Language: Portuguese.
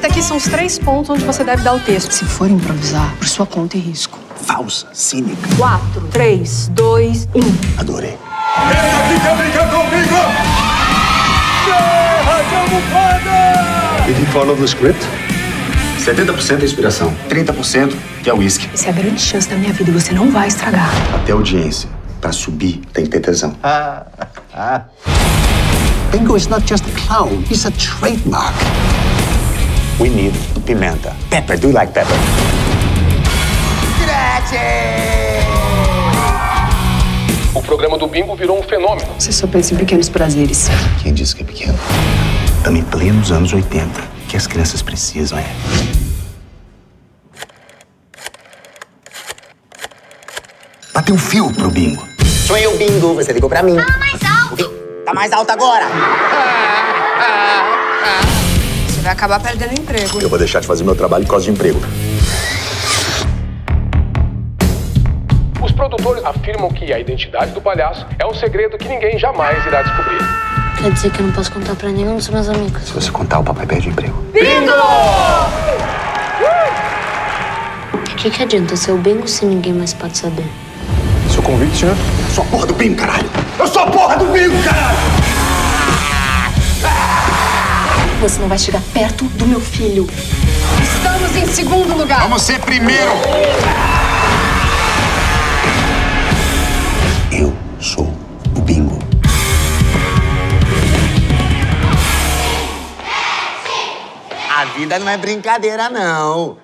aqui são os três pontos onde você deve dar o texto. Se for improvisar, por sua conta e risco. Falsa, cínica. Quatro, três, dois, um. Adorei. Quem aqui quer brincar comigo? Guerra de almofada! Did you follow the script? 70% é inspiração, 30% que é whisky. Essa é a grande chance da minha vida e você não vai estragar. Até audiência. Pra subir, tem que ter tesão. Bingo is not just a clown, he's a trademark. We need pimenta. Pepper, do you like pepper? O programa do Bingo virou um fenômeno. Você só pensa em pequenos prazeres. Quem disse que é pequeno? Estamos em plenos anos 80. O que as crianças precisam é. Bater um fio pro bingo. Sou eu, Bingo. Você ligou pra mim. Fala mais alto. Tá mais alto agora. Vai acabar perdendo emprego. Eu vou deixar de fazer meu trabalho por causa de emprego. Os produtores afirmam que a identidade do palhaço é um segredo que ninguém jamais irá descobrir. Quer dizer que eu não posso contar pra nenhum dos meus amigos. Se você contar, o papai perde o emprego. O que, que adianta ser o bingo se ninguém mais pode saber? Seu convite, senhor? Eu sou a porra do bingo, caralho! Eu sou a porra do bingo, caralho! Você não vai chegar perto do meu filho. Estamos em segundo lugar. Vamos ser primeiro! Eu sou o bingo. A vida não é brincadeira, não.